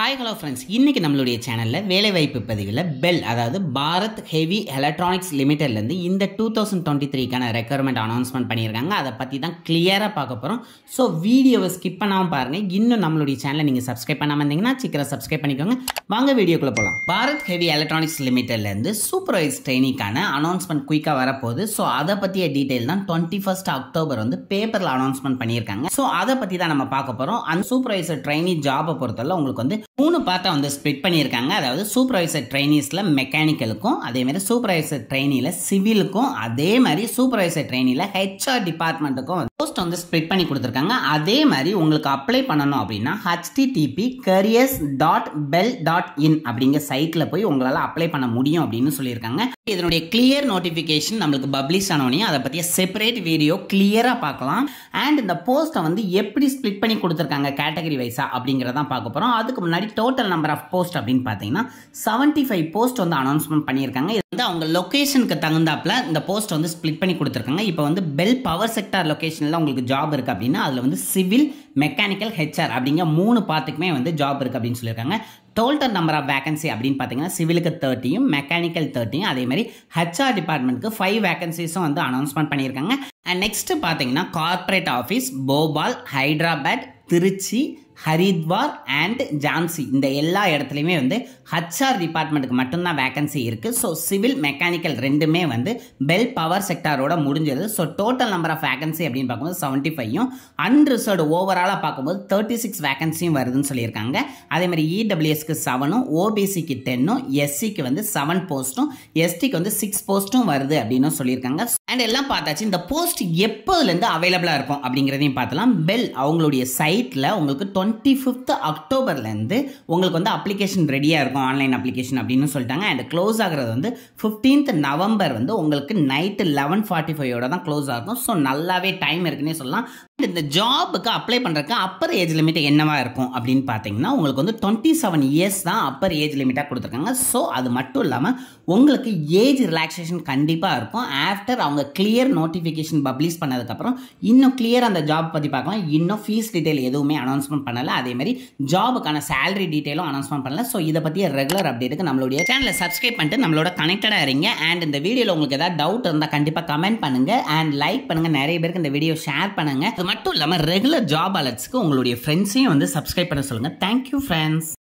Hi hello friends இன்னைக்கு நம்மளுடைய சேனலில் வேலைவாய்ப்பு பதிவில் பெல் அதாவது பாரத் ஹெவி எலக்ட்ரானிக்ஸ் லிமிட்டட்லேருந்து இந்த டூ தௌசண்ட் டுவெண்ட்டி த்ரீக்கான ரெக்குயர்மெண்ட் அனௌன்ஸ்மெண்ட் பண்ணியிருக்காங்க. அதை பற்றி தான் கிளியராக பார்க்க போகிறோம் ஸோ வீடியோவை ஸ்கிப் பண்ணாமல் பாருங்கள் இன்னும் நம்மளுடைய சேனலை நீங்கள் சப்ஸ்கிரைப் பண்ணாமல் இருந்தீங்கன்னா சீக்கிரம் சப்ஸ்கிரைப் பண்ணிக்கோங்க. வாங்க வீடியோக்குள்ளே போகலாம் பாரத் ஹெவி எலக்ட்ரானிக்ஸ் லிமிடெட்லேருந்து சூப்பர்வைஸ் ட்ரைனிங்கான அனௌன்ஸ்மெண்ட் குயிக்காக வரப்போகுது. ஸோ அதை பற்றிய டீட்டெயில் தான் டுவெண்ட்டி ஃபஸ்ட் அக்டோபர் வந்து பேப்பரில் அனௌன்ஸ்மெண்ட் பண்ணியிருக்காங்க. ஸோ அதை பற்றி தான் நம்ம பார்க்க போகிறோம் அந்த சூப்பர்வைசர் ட்ரைனி ஜாபை பொறுத்தவரை உங்களுக்கு வந்து மூணு பார்ட்டாக வந்து ஸ்ப்ளிட் பண்ணியிருக்காங்க. அதாவது சூப்பர்வைசர் ட்ரைனிஸில் மெக்கானிக்கலுக்கும் அதே மாதிரி சூப்பர்வைசர் ட்ரைனியில் சிவிலுக்கும் அதே மாதிரி சூப்பர்வைசர் ட்ரைனியில் ஹெச்ஆர் டிபார்ட்மெண்ட்டுக்கும் போஸ்ட் வந்து ஸ்ப்ளிட் பண்ணி கொடுத்துருக்காங்க. அதே மாதிரி உங்களுக்கு அப்ளை பண்ணணும் அப்படின்னா HTTP careers dot BEL dot in அப்படிங்கிற சைட்டில் போய் உங்களால் அப்ளை பண்ண முடியும் அப்படின்னு சொல்லியிருக்காங்க. இதனுடைய கிளியர் நோட்டிஃபிகேஷன் நம்மளுக்கு பப்ளிஷ் ஆனோடனே அதை பற்றிய செப்பரேட் வீடியோ கிளியராக பார்க்கலாம். அண்ட் இந்த போஸ்ட்டை வந்து எப்படி ஸ்ப்ளிட் பண்ணி கொடுத்துருக்காங்க கேட்டகரி வைஸா அப்படிங்கிறதான் பார்க்க போகிறோம் அதுக்கு முன்னாடி டோட்டல் நம்பர் ஆஃப் போஸ்ட் அப்படின்னு பார்த்தீங்கன்னா செவன்ட்டி ஃபைவ் போஸ்ட் வந்து அனௌன்ஸ்மெண்ட் பண்ணியிருக்காங்க. இது வந்து அவங்க லொக்கேஷனுக்கு தகுந்தாப்புல இந்த போஸ்ட் வந்து ஸ்ப்ளிட் பண்ணி கொடுத்துருக்காங்க. இப்போ வந்து பெல் பவர் செக்டார் லொக்கேஷனில் உங்களுக்கு ஜாப் இருக்குது அப்படின்னா அதில் வந்து சிவில் மெக்கானிக்கல் ஹெச்ஆர் அப்படிங்கிற மூணு பார்த்துக்குமே வந்து ஜாப் இருக்குது அப்படின்னு சொல்லியிருக்காங்க. டோல்டர் நம்பர் ஆஃப் வேகன்சி அப்படின்னு பார்த்தீங்கன்னா சிவிலுக்கு தேர்ட்டியும் மெக்கானிக்கல் தேர்ட்டியும் அதே மாதிரி ஹெச்ஆர் டிபார்ட்மெண்ட்டுக்கு ஃபைவ் வேகன்சிஸும் வந்து அனௌன்ஸ்மெண்ட் பண்ணியிருக்காங்க. அண்ட் நெக்ஸ்ட் பார்த்தீங்கன்னா corporate office Bhopal Hyderabad Trichy Haridwar and Jhansi இந்த எல்லா இடத்துலையுமே வந்து ஹச்ஆர் டிபார்ட்மெண்ட்டுக்கு மட்டும்தான் வேகன்சி இருக்குது ஸோ சிவில் மெக்கானிக்கல் ரெண்டுமே வந்து பெல் பவர் செக்டாரோட முடிஞ்சது. So total number of vacancy அப்படின்னு பார்க்கும்போது செவன்ட்டி ஃபைவும் அன்ரிசர்வ்டு ஓவராலாக பார்க்கும்போது தேர்ட்டி சிக்ஸ் வேகன்சியும் வருதுன்னு சொல்லியிருக்காங்க. அதேமாதிரி இடபிள்யூஎஸ்க்கு செவனும் ஓபிசிக்கு டென்னும் எஸ்சிக்கு வந்து செவன் போஸ்ட்டும் எஸ்டிக்கு வந்து சிக்ஸ் போஸ்ட்டும் வருது அப்படின்னு சொல்லியிருக்காங்க. அண்ட் எல்லாம் பார்த்தாச்சு. இந்த போஸ்ட் எப்போதுலேருந்து அவைலபிளாக இருக்கும் அப்படிங்கிறதையும் பார்த்தலாம். பெல் அவங்களுடைய சைட்டில் உங்களுக்கு டுவெண்ட்டி ஃபிஃப்த் அக்டோபர்லேருந்து உங்களுக்கு வந்து அப்ளிகேஷன் ரெடியாக இருக்கும் ஆன்லைன் அப்ளிகேஷன் அப்படின்னு சொல்லிட்டாங்க. அண்ட் க்ளோஸ் ஆகிறது வந்து ஃபிஃப்டீன்த் நவம்பர் வந்து உங்களுக்கு நைட்டு லெவன் ஃபார்ட்டி ஃபைவோட தான் க்ளோஸ் ஆகும். ஸோ நல்லாவே டைம் இருக்குன்னே சொல்லலாம். இந்த ஜாபுக்கு அப்ளை பண்ணுறக்கு அப்பர் ஏஜ் லிமிட் என்னவா இருக்கும் அப்படின்னு பார்த்தீங்கன்னா உங்களுக்கு வந்து டுவெண்ட்டி செவன் இயர்ஸ் தான் அப்பர் ஏஜ் லிமிட்டாக கொடுத்துருக்காங்க. ஸோ அது மட்டும் இல்லாமல் உங்களுக்கு ஏஜ் ரிலாக்ஸேஷன் கண்டிப்பாக இருக்கும். ஆஃப்டர் அவங்க கிளியர் நோட்டிஃபிகேஷன் பப்ளிஷ் பண்ணதுக்கப்புறம் இன்னும் கிளியர் அந்த ஜாப் பற்றி பார்க்கலாம். இன்னும் ஃபீஸ் டீட்டெயில் எதுவுமே அனௌன்ஸ்மெண்ட் பண்ணலை. அதேமாதிரி ஜாபுக்கான சேலரி டீட்டெயிலும் அனௌன்ஸ்மெண்ட் பண்ணல. ஸோ இதை பற்றி ரெகுலர் அப்டேட்டுக்கு நம்மளுடைய சேனலை சப்ஸ்கிரைப் பண்ணிட்டு நம்மளோட கனெக்டடாக இருங்க. அண்ட் இந்த வீடியோவில் உங்களுக்கு ஏதாவது டவுட் இருந்தால் கண்டிப்பாக கமெண்ட் பண்ணுங்கள் அண்ட் லைக் பண்ணுங்கள் நிறைய பேருக்கு இந்த வீடியோ ஷேர் பண்ணுங்கள் அது மட்டும் இல்லாமல் ரெகுலர் ஜாப் அலர்ட்ஸ்க்கு உங்களுடைய ஃப்ரெண்ட்ஸையும் வந்து சப்ஸ்கிரைப் பண்ண சொல்லுங்கள் தேங்க்யூ ஃப்ரெண்ட்ஸ்